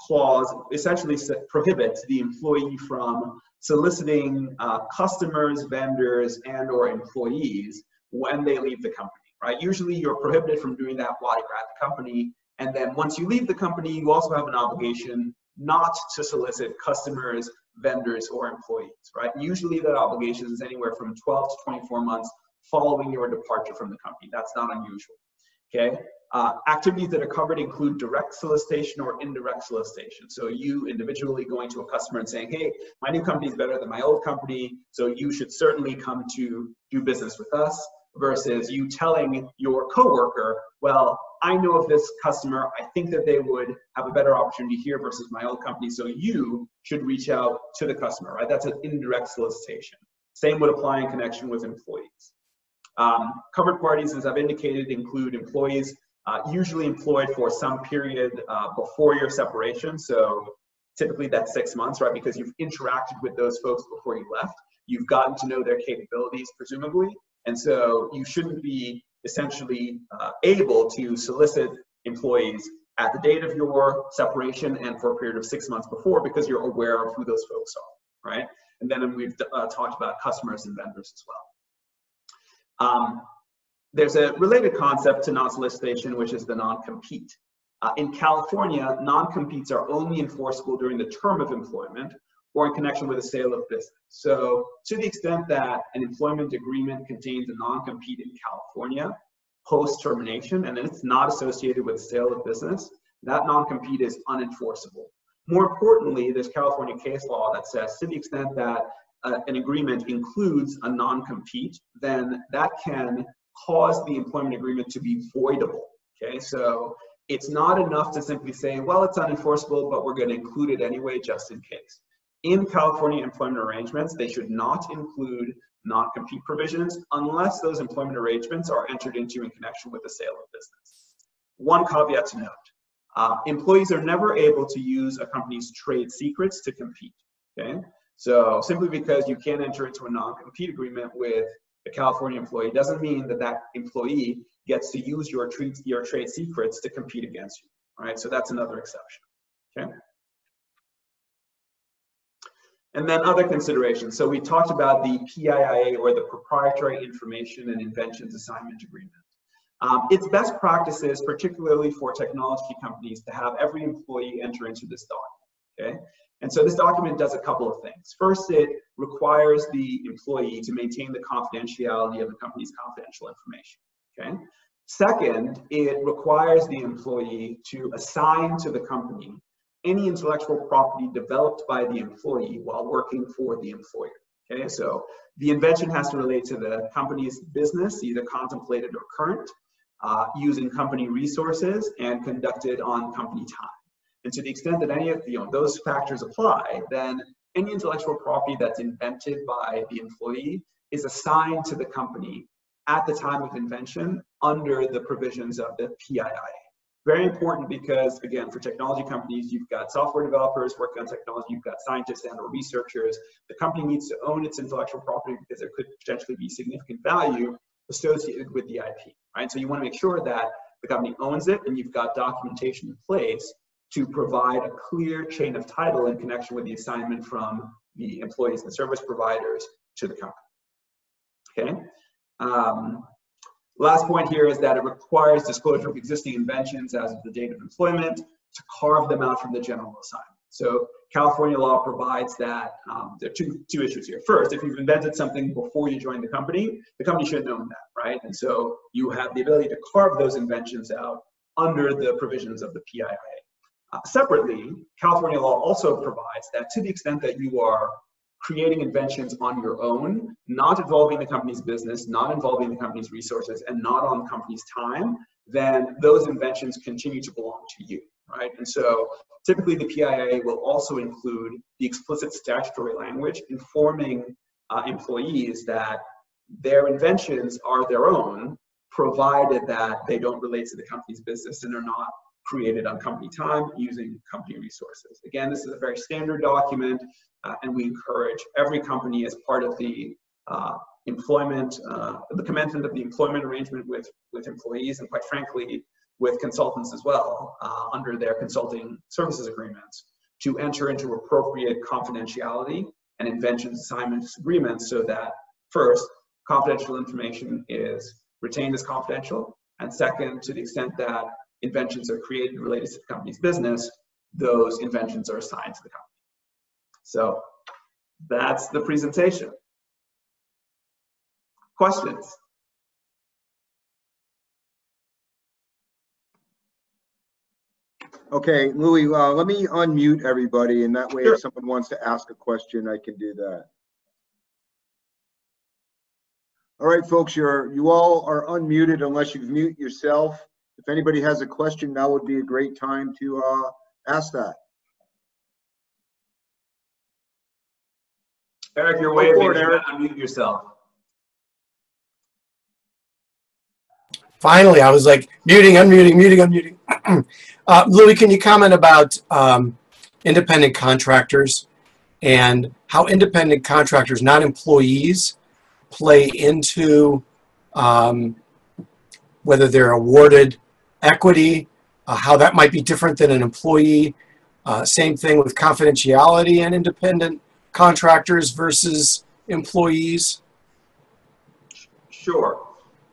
clause essentially prohibits the employee from soliciting uh, customers, vendors, and or employees when they leave the company, right? Usually you're prohibited from doing that while you're at the company. And then once you leave the company, you also have an obligation not to solicit customers, vendors, or employees, right? Usually that obligation is anywhere from 12 to 24 months following your departure from the company. That's not unusual, okay? Uh, activities that are covered include direct solicitation or indirect solicitation. So you individually going to a customer and saying, hey, my new company is better than my old company, so you should certainly come to do business with us, versus you telling your coworker, well, I know of this customer, I think that they would have a better opportunity here versus my old company, so you should reach out to the customer, right? That's an indirect solicitation. Same would apply in connection with employees. Um, covered parties, as I've indicated, include employees uh, usually employed for some period uh, before your separation. So typically that's six months, right? Because you've interacted with those folks before you left. You've gotten to know their capabilities, presumably. And so you shouldn't be essentially uh, able to solicit employees at the date of your separation and for a period of six months before because you're aware of who those folks are, right? And then we've uh, talked about customers and vendors as well. Um, there's a related concept to non-solicitation, which is the non-compete. Uh, in California, non-competes are only enforceable during the term of employment or in connection with a sale of business. So to the extent that an employment agreement contains a non-compete in California post-termination and it's not associated with sale of business, that non-compete is unenforceable. More importantly, there's California case law that says to the extent that uh, an agreement includes a non-compete, then that can cause the employment agreement to be voidable. Okay, so it's not enough to simply say, well, it's unenforceable, but we're going to include it anyway, just in case. In California employment arrangements, they should not include non-compete provisions unless those employment arrangements are entered into in connection with the sale of business. One caveat to note, uh, employees are never able to use a company's trade secrets to compete, okay? So simply because you can't enter into a non-compete agreement with a California employee doesn't mean that that employee gets to use your, trade, your trade secrets to compete against you, right? So that's another exception, okay? And then other considerations. So we talked about the PIIA or the Proprietary Information and Inventions Assignment Agreement. Um, it's best practices, particularly for technology companies, to have every employee enter into this document, okay? And so this document does a couple of things. First, it requires the employee to maintain the confidentiality of the company's confidential information, okay? Second, it requires the employee to assign to the company any intellectual property developed by the employee while working for the employer. Okay, so the invention has to relate to the company's business, either contemplated or current, uh, using company resources and conducted on company time. And to the extent that any of you know, those factors apply, then any intellectual property that's invented by the employee is assigned to the company at the time of invention under the provisions of the PIIA. Very important because, again, for technology companies, you've got software developers working on technology, you've got scientists and or researchers. The company needs to own its intellectual property because there could potentially be significant value associated with the IP, right? So you want to make sure that the company owns it and you've got documentation in place to provide a clear chain of title in connection with the assignment from the employees and service providers to the company. Okay. Um, last point here is that it requires disclosure of existing inventions as of the date of employment to carve them out from the general assignment. So California law provides that um, there are two, two issues here. First, if you've invented something before you joined the company, the company should know that, right? And so you have the ability to carve those inventions out under the provisions of the PIIA. Separately, California law also provides that to the extent that you are creating inventions on your own, not involving the company's business, not involving the company's resources, and not on the company's time, then those inventions continue to belong to you, right? And so typically the PIA will also include the explicit statutory language informing uh, employees that their inventions are their own, provided that they don't relate to the company's business and are not created on company time using company resources. Again, this is a very standard document, uh, and we encourage every company as part of the uh, employment, uh, the commencement of the employment arrangement with, with employees, and quite frankly, with consultants as well, uh, under their consulting services agreements, to enter into appropriate confidentiality and inventions assignments agreements so that first, confidential information is retained as confidential, and second, to the extent that inventions are created related to the company's business, those inventions are assigned to the company. So that's the presentation. Questions? Okay, Louis, uh, let me unmute everybody and that way Sure. if someone wants to ask a question, I can do that. All right, folks, you're, you all are unmuted unless you mute yourself. If anybody has a question, now would be a great time to, uh, ask that. Eric, you're Go waving. for it, Eric. Unmute yourself. Finally, I was like muting, unmuting, muting, unmuting. uh, Louis, can you comment about um, independent contractors and how independent contractors, not employees, play into um, whether they're awarded equity, uh, how that might be different than an employee? Uh, same thing with confidentiality and independent contractors versus employees. Sure.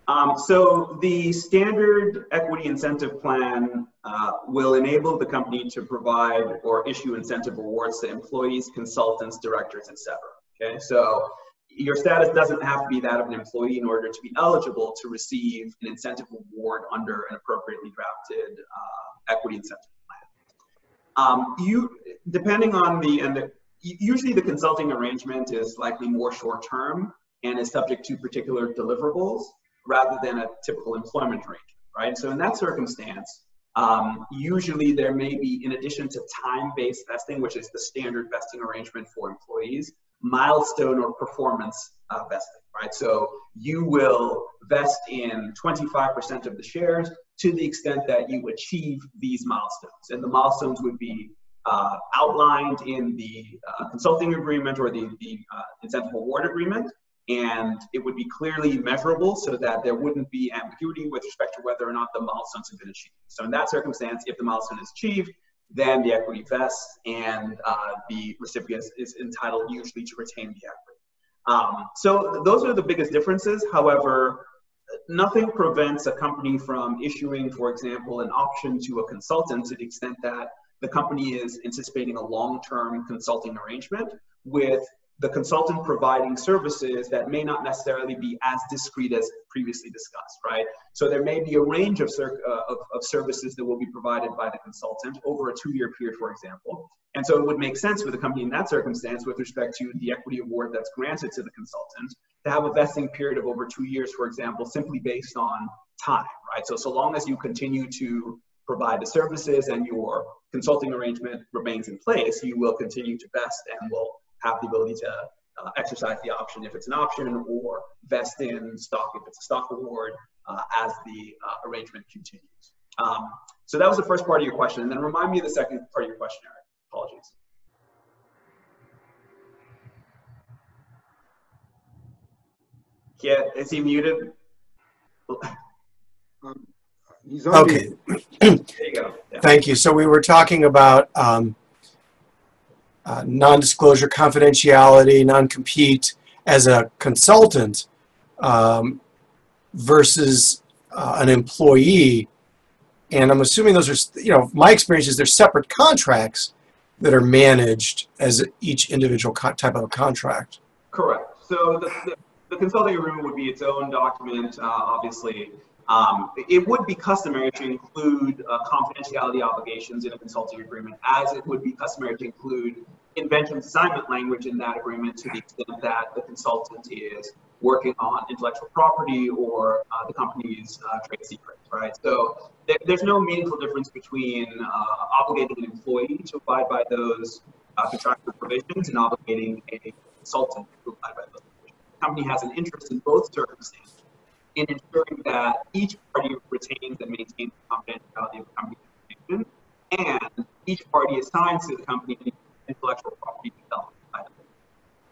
Um, so the standard equity incentive plan uh, will enable the company to provide or issue incentive awards to employees, consultants, directors, etc. Okay, so your status doesn't have to be that of an employee in order to be eligible to receive an incentive award under an appropriately drafted uh, equity incentive plan. Um, you, depending on the, and the, usually the consulting arrangement is likely more short term and is subject to particular deliverables rather than a typical employment arrangement, right? So in that circumstance, um, usually there may be, in addition to time-based vesting, which is the standard vesting arrangement for employees, milestone or performance uh, vesting, right? So you will vest in 25% of the shares to the extent that you achieve these milestones. And the milestones would be uh, outlined in the uh, consulting agreement or the, the uh, incentive award agreement and it would be clearly measurable so that there wouldn't be ambiguity with respect to whether or not the milestones have been achieved. So in that circumstance, if the milestone is achieved, then the equity vests and uh, the recipient is entitled usually to retain the equity. Um, so those are the biggest differences. However, nothing prevents a company from issuing, for example, an option to a consultant to the extent that the company is anticipating a long-term consulting arrangement with the consultant providing services that may not necessarily be as discrete as previously discussed, right? So there may be a range of, uh, of, of, services that will be provided by the consultant over a two-year period, for example. And so it would make sense for the company in that circumstance with respect to the equity award that's granted to the consultant to have a vesting period of over two years, for example, simply based on time, right? So, so long as you continue to provide the services and your consulting arrangement remains in place, you will continue to vest and will have the ability to uh, exercise the option if it's an option or vest in stock if it's a stock award uh, as the uh, arrangement continues. Um, so that was the first part of your question. And then remind me of the second part of your question, Eric. Apologies. Yeah, is he muted? Um, He's on Okay. There you go. Yeah. thank you. So we were talking about um, uh, non-disclosure confidentiality, non-compete as a consultant um, versus uh, an employee. And I'm assuming those are, you know, my experience is they're separate contracts that are managed as each individual type of contract. Correct. So the, the, the consulting agreement would be its own document, uh, obviously. Um, it would be customary to include uh, confidentiality obligations in a consulting agreement, as it would be customary to include invention assignment language in that agreement to the extent that the consultant is working on intellectual property or uh, the company's uh, trade secrets, right? So there, there's no meaningful difference between uh, obligating an employee to abide by those uh, contractual provisions and obligating a consultant to abide by those provisions. The company has an interest in both circumstances in ensuring that each party retains and maintains the confidentiality of the company's information, and each party assigns to the company intellectual property developed by.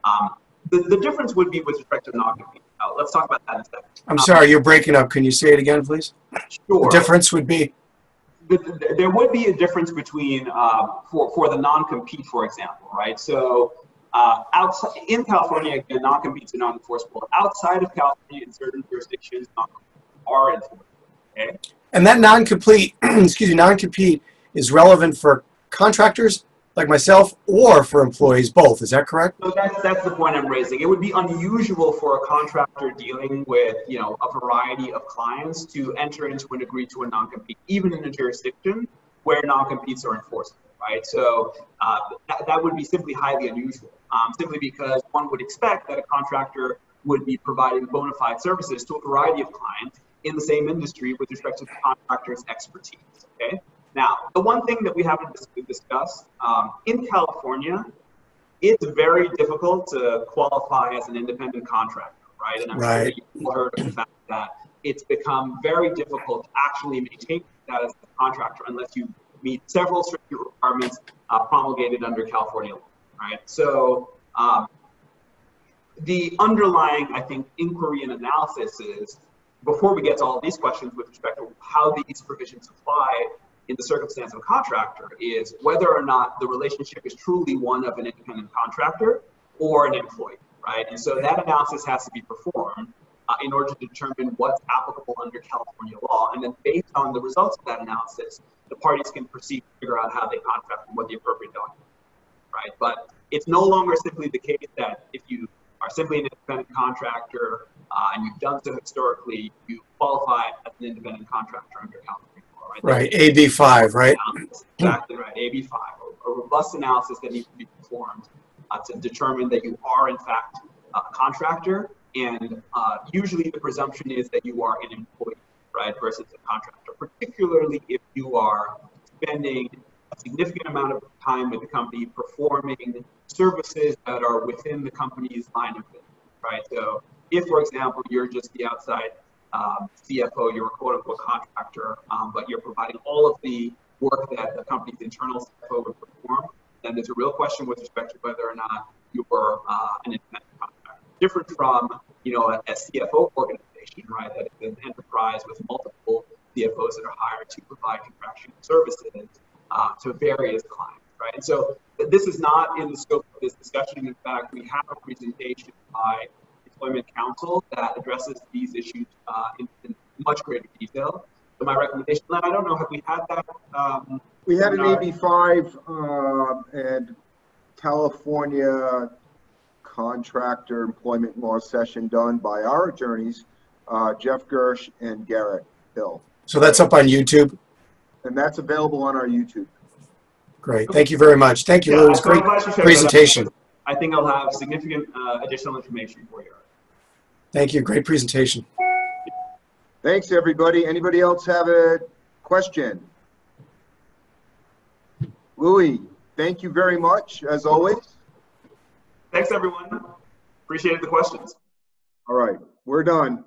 Um, the, the difference would be with respect to non-compete. Uh, let's talk about that in a second. I'm sorry, you're breaking up. Can you say it again, please? The Sure. difference would be, the- the- there would be a difference between um, for for the non-compete, for example, right? So uh, outside in California, again, non-competes are non-enforceable. Outside of California, in certain jurisdictions, non-competes are enforceable. Okay. and that non-complete, excuse me, non-compete is relevant for contractors like myself or for employees both. Is that correct? So that's that's the point I'm raising. It would be unusual for a contractor dealing with you know a variety of clients to enter into and agree to a non-compete, even in a jurisdiction where non-competes are enforceable, right? So uh, that, that would be simply highly unusual, um, simply because one would expect that a contractor would be providing bona fide services to a variety of clients in the same industry with respect to the contractor's expertise. Okay. Now, the one thing that we haven't discussed um, in California, it's very difficult to qualify as an independent contractor, right? And I'm Right. sure you've heard of the fact that it's become very difficult to actually maintain that as a contractor unless you meet several strict requirements uh, promulgated under California law, right? So um, the underlying, I think, inquiry and analysis is before we get to all these questions with respect to how these provisions apply in the circumstance of a contractor is whether or not the relationship is truly one of an independent contractor or an employee, right? And so that analysis has to be performed uh, in order to determine what's applicable under California law. And then based on the results of that analysis, the parties can proceed to figure out how they contract and what the appropriate document is, right? But it's no longer simply the case that if you are simply an independent contractor uh, and you've done so historically, you qualify as an independent contractor under California law, right? Right, AB five, right? Analysis, Exactly right, AB5, a, a robust analysis that needs to be performed uh, to determine that you are in fact a contractor, and uh, usually the presumption is that you are an right, versus a contractor, particularly if you are spending a significant amount of time with the company performing services that are within the company's line of business, right? So if, for example, you're just the outside um, CFO, you're a quote unquote contractor, um, but you're providing all of the work that the company's internal CFO would perform, then there's a real question with respect to whether or not you're uh, an independent contractor. Different from, you know, a, a CFO organization, right, that is an enterprise with multiple CFOs that are hired to provide contractual services uh, to various clients, right? And so this is not in the scope of this discussion. In fact, we have a presentation by Employment Counsel that addresses these issues uh, in, in much greater detail. So my recommendation, Len, I don't know, have we had that? Um, We had an AB five, uh, and California contractor employment law session done by our attorneys, uh, Jeff Gersh and Garrett Hill. So that's up on YouTube. And that's available on our YouTube. Great, thank you very much. Thank you, yeah, Lou. It was so great glad you shared that. presentation. I think I'll have significant uh, additional information for you. Thank you, great presentation. Thanks, everybody. Anybody else have a question? Louis, thank you very much, as always. Thanks, everyone. Appreciated the questions. All right, we're done.